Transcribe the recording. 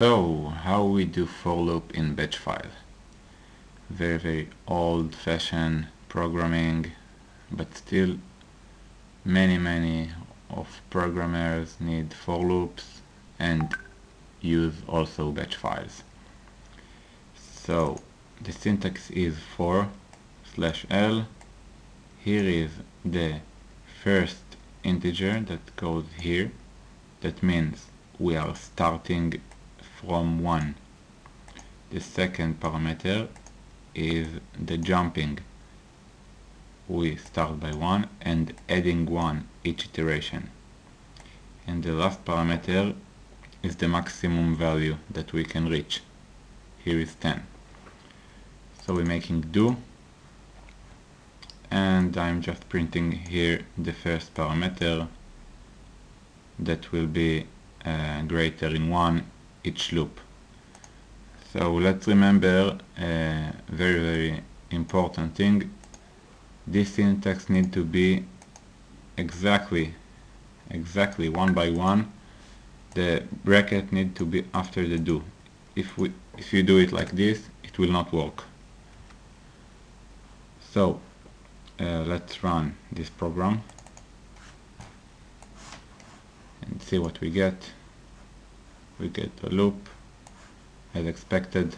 So, how we do for loop in batch file? Very, very old-fashioned programming, but still many, many of programmers need for loops and use also batch files. So, the syntax is for slash l. Here is the first integer that goes here. That means we are starting from 1. The second parameter is the jumping. We start by 1 and adding 1 each iteration. And the last parameter is the maximum value that we can reach. Here is 10. So we're making do and I'm just printing here the first parameter that will be uh, greater in 1 each loop. So let's remember a very very important thing. This syntax need to be exactly exactly one by one. The bracket need to be after the do. If we if you do it like this, it will not work. So uh, let's run this program and see what we get we get a loop as expected